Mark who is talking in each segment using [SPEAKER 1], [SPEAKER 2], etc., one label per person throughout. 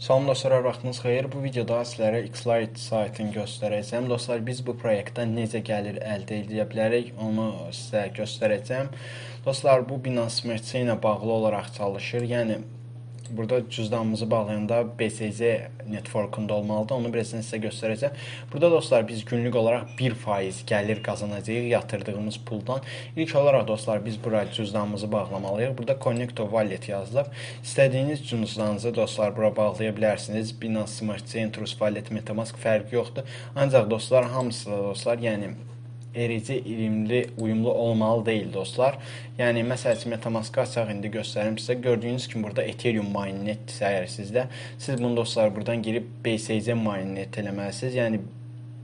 [SPEAKER 1] Salam dostlar, vaxtınız xeyir. Bu videoda sizlərə Xlite saytını göstərəcəm. Dostlar, biz bu proyektdən necə gəlir əldə edə bilərik, onu sizə göstərəcəm. Dostlar, bu Binance Smart Chain ilə bağlı olaraq çalışır. Yəni Burada cüzdanımızı bağlayanda BCC networkunda olmalıdır. Onu birazdan sizə göstərəcəm. Burada dostlar biz günlük olaraq 1% gəlir qazanacağıq yatırdığımız puldan. İlk olaraq dostlar biz bura cüzdanımızı bağlamalıyıq. Burada Connect to Wallet yazılıb. İstədiyiniz cüzdanınızı dostlar bura bağlaya bilərsiniz. Binance Smart Chain, Trust Wallet, MetaMask fərqi yoxdur. Ancaq dostlar hamısı da dostlar, yəni erici, irimli, uyumlu olmalı deyil dostlar. Yəni məsəl üçün MetaMask-ı açaq indi göstərim sizə. Gördüyünüz kimi burada Ethereum mainnet əgər sizdə, siz bunu dostlar burdan girib BSC mainnet eləməlisiniz. Yəni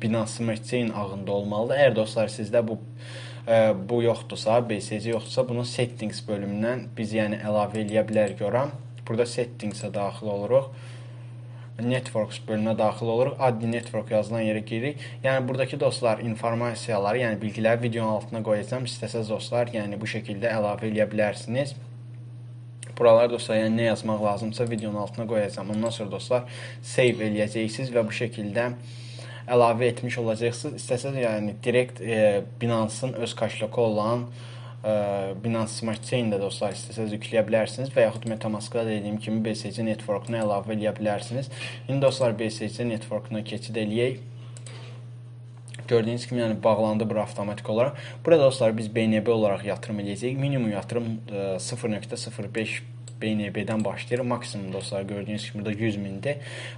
[SPEAKER 1] Binance Smart Chain ağında olmalıdır. Əgər dostlar sizdə bu ə, e, bu yoxdursa, BSC yoxdursa, bunu settings bölümündən biz yəni əlavə eləyə bilərik ora. Burada settings-ə daxil oluruq. Networks bölümünə daxil oluruq. Addi network yazılan yerə giririk. Yəni buradakı dostlar informasiyaları, yəni bilgiləri videonun altına qoyacağam. İstəsəz dostlar, yəni bu şəkildə əlavə eləyə bilərsiniz. Buralar dostlar, yəni nə yazmaq lazımsa videonun altına qoyacağam. Ondan sonra dostlar save eləyəcəksiniz və bu şəkildə əlavə etmiş olacaqsınız. İstəsəz yəni direkt e, Binance-ın öz kaşloku olan Binance Smart Chain-də dostlar istəsəz yükləyə bilərsiniz və yaxud MetaMask-da dediyim kimi BSC network-una əlavə eləyə bilərsiniz. İndi dostlar BSC network-una keçid eləyək. Gördüyünüz kimi, yəni bağlandı bura avtomatik olaraq. Burada dostlar biz BNB olaraq yatırım eləyəcəyik. Minimum yatırım 0.05 BNB-dən başlayır. Maksimum dostlar gördüyünüz kimi burada 100 mindir.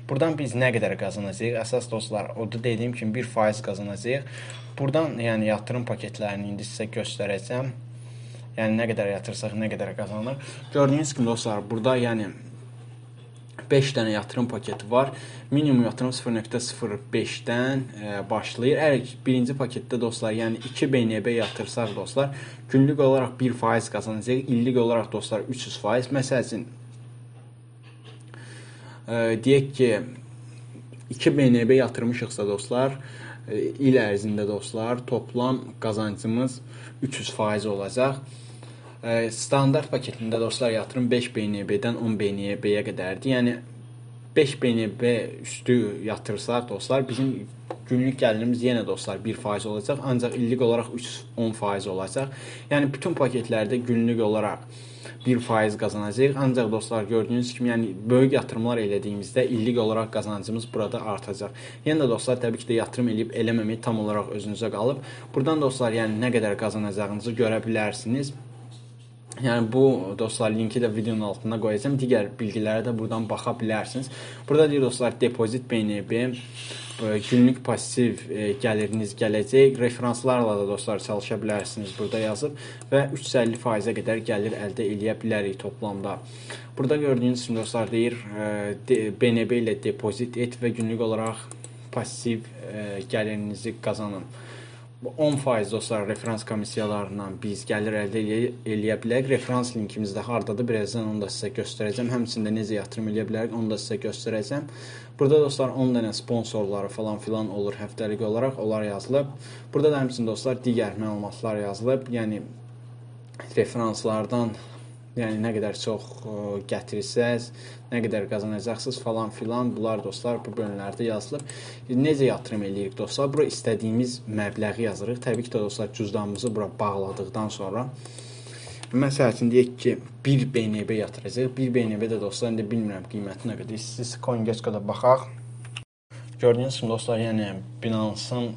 [SPEAKER 1] Buradan biz nə qədər qazanacağıq? Əsas dostlar, o da dediyim kimi 1% qazanacağıq. Buradan yəni yatırım paketlərini indi sizə göstərəcəm. Yəni nə qədər yatırsaq, nə qədər qazanır. Gördüyünüz kimi dostlar, burada yəni 5 dənə yatırım paketi var. Minimum yatırım 0.05-dən e, başlayır. Əgər birinci paketdə dostlar, yəni 2 BNB yatırsaq dostlar, günlük olaraq 1% qazanacağıq. İllik olaraq dostlar 300%. Məsəl üçün e, deyək ki 2 BNB yatırmışıqsa dostlar, e, il ərzində dostlar toplam qazancımız 300% olacaq. Standart paketində dostlar yatırım 5 BNB-dən 10 BNB-yə qədərdir. Yəni 5 BNB üstü yatırsaq dostlar, bizim günlük gəlirimiz yenə dostlar 1% olacaq, ancaq illik olaraq 3-10% olacaq. Yəni bütün paketlərdə günlük olaraq 1% qazanacağıq. Ancaq dostlar gördüyünüz kimi, yəni böyük yatırımlar elədiyimizdə illik olaraq qazancımız burada artacaq. Yenə də dostlar təbii ki də yatırım eləyib eləməmək tam olaraq özünüzə qalıb. Burdan dostlar, yəni nə qədər qazanacağınızı görə bilərsiniz. Yəni bu dostlar linki də videonun altına qoyacağam. Digər bilgilərə də buradan baxa bilərsiniz. Burada deyir dostlar depozit BNB e, günlük pasiv e, gəliriniz gələcək. Referanslarla da dostlar çalışa bilərsiniz. Burada yazıb və 350%-ə qədər gəlir əldə edə bilərik toplamda. Burada gördüyünüz kimi dostlar deyir e, BNB ilə depozit et və günlük olaraq pasiv gəlirinizi qazanın. 10% dostlar referans komissiyalarından biz gəlir əldə eləyə bilərik. Referans linkimiz də hardadır? Birazdan onu da sizə göstərəcəm. Həmçində necə yatırım eləyə bilərik, onu da sizə göstərəcəm. Burada dostlar 10 dənə sponsorları falan filan olur həftəlik olaraq, onlar yazılıb. Burada da həmçinin dostlar digər məlumatlar yazılıb. Yəni referanslardan Yəni nə qədər çox ə, gətirsəz, nə qədər qazanacaqsınız falan filan bunlar dostlar bu bölmələrdə yazılıb. Necə yatırım eləyirik dostlar? Bura istədiyimiz məbləği yazırıq. Təbii ki dostlar cüzdanımızı bura bağladıqdan sonra Məsəl üçün deyək ki, 1 BNB yatıracağıq. 1 BNB də dostlar indi bilmirəm qiyməti nə qədər. Siz CoinGecko-da baxaq. Gördüyünüz kimi dostlar, yəni Binance-ın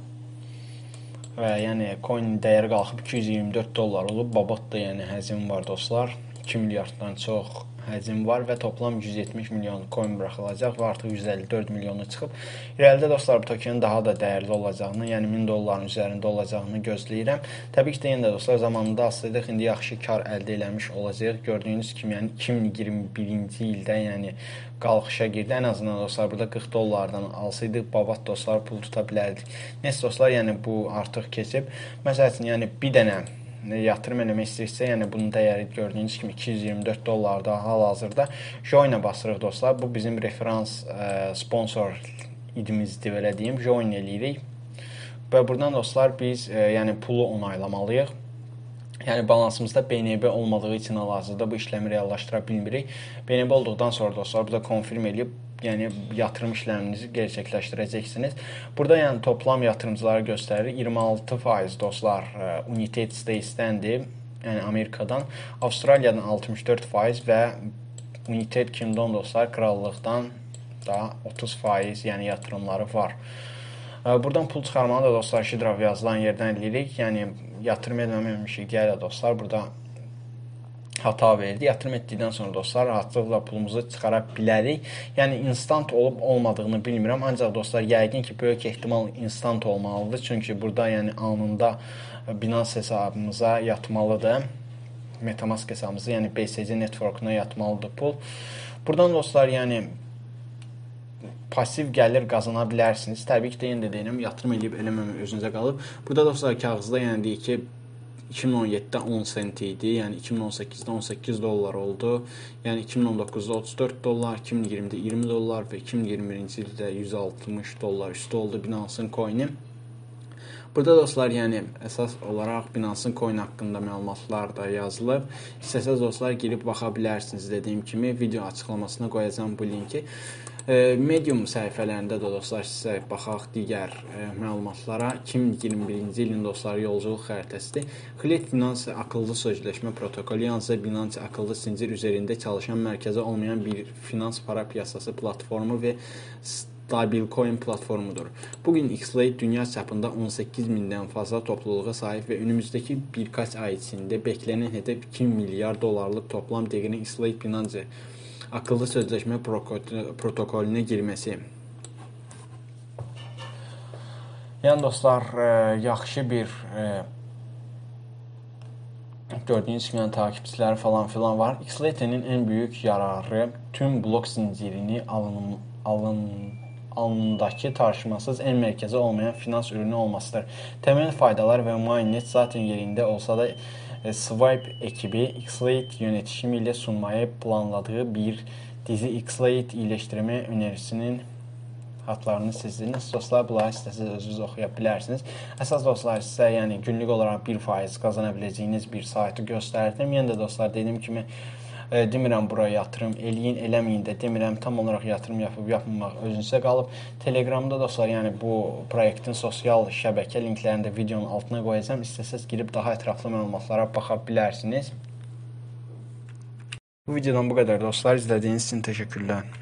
[SPEAKER 1] və yəni coin dəyəri qalxıb 224 dollar olub. Babat da yəni həcm var dostlar. 2 milyarddan çox həcm var və toplam 170 milyon coin buraxılacaq və artıq 154 milyonu çıxıb. İrəlidə dostlar bu tokenin daha da dəyərli olacağını, yəni 1000 dolların üzərində olacağını gözləyirəm. Təbii ki də yenə də dostlar zamanında asıydıq, indi yaxşı kar əldə eləmiş olacağıq. Gördüyünüz kimi, yəni 2021-ci ildə, yəni qalxışa girdi. Ən azından dostlar burada 40 dollardan alsaydıq babat dostlar pul tuta bilərdik. Nəsə dostlar, yəni bu artıq keçib. Məsəl üçün, yəni bir dənə yatırım eləmək istəyirsə, yəni bunun dəyəri gördüyünüz kimi 224 dollarda hal-hazırda Join-a basırıq dostlar. Bu bizim referans ə, sponsor idimizdir belə deyim. Join eləyirik. Və burdan dostlar biz ə, yəni pulu onaylamalıyıq. Yəni balansımızda BNB olmadığı üçün hal-hazırda bu işləmi reallaşdıra bilmirik. BNB olduqdan sonra dostlar burada konfirm eləyib yəni yatırım işlərinizi gerçəkləşdirəcəksiniz. Burada yəni toplam yatırımcıları göstərir. 26% dostlar United States-dəndir, yəni Amerikadan, Avstraliyadan 64% və United Kingdom dostlar krallıqdan da 30% yəni yatırımları var. Buradan pul çıxarmanı da dostlar Şidrav yazılan yerdən eləyirik. Yəni yatırım etməmişik gələ dostlar burada hata verdi. Yatırım etdikdən sonra dostlar rahatlıqla pulumuzu çıxara bilərik. Yəni instant olub olmadığını bilmirəm, ancaq dostlar yəqin ki, böyük ehtimal instant olmalıdır. Çünki burada yəni anında Binance hesabımıza yatmalıdır. MetaMask hesabımıza, yəni BSC networkuna yatmalıdır pul. Buradan dostlar, yəni pasiv gəlir qazana bilərsiniz. Təbii ki, də yenə də deyirəm, yatırım eləyib eləməmək özünüzə qalıb. Burada dostlar kağızda yəni deyir ki, 2017-də 10 sent idi. Yəni 2018-də 18 dollar oldu. Yəni 2019-da 34 dollar, 2020-də 20 dollar və 2021-ci ildə 160 dollar üstü oldu Binance-ın coin-i. Burada dostlar, yəni əsas olaraq Binance-ın coin haqqında məlumatlar da yazılıb. İstəsəz dostlar girib baxa bilərsiniz. Dediyim kimi video açıqlamasına qoyacağam bu linki. Medium səhifələrində də dostlar sizə baxaq digər məlumatlara. 2021-ci ilin dostlar yolculuq xəritəsidir. Xlet Finans akıllı sözləşmə protokolu yalnızca Binance akıllı zincir üzərində çalışan mərkəzi olmayan bir finans para piyasası platformu və Stablecoin platformudur. Bugün Xlate dünya çapında 18 mindən fazla topluluğa sahib və önümüzdəki birkaç ay içində beklənən hədəf 2 milyar dollarlıq toplam dəyərin Xlate Binance akıllı sözləşmə protokoluna girməsi. Yəni dostlar, ə, e, yaxşı bir ə, e, gördüyünüz kimi yəni, takipçiləri falan filan var. Xlate-nin ən böyük yararı tüm blok zincirini alın alın alındakı tartışmasız ən mərkəzi olmayan finans ürünü olmasıdır. Təməl faydalar və mainnet zaten yerində olsa da Swipe ekibi Xlate yönetişimi ilə sunmayı planladığı bir dizi Xlate iyiləşdirmə önerisinin hatlarını sizdiniz. Dostlar, bunları istəsiniz özünüz oxuya bilərsiniz. Əsas dostlar sizə yəni günlük olaraq 1% qazana biləcəyiniz bir saytı göstərdim. Yenə də dostlar dediyim kimi demirəm bura yatırım eləyin, eləməyin də demirəm. Tam olaraq yatırım yapıb yapmamaq özünüzə qalıb. Telegramda dostlar, yəni bu proyektin sosial şəbəkə linklərini də videonun altına qoyacağam. İstəsəz girib daha ətraflı məlumatlara baxa bilərsiniz. Bu videodan bu qədər dostlar. İzlədiyiniz üçün təşəkkürlər.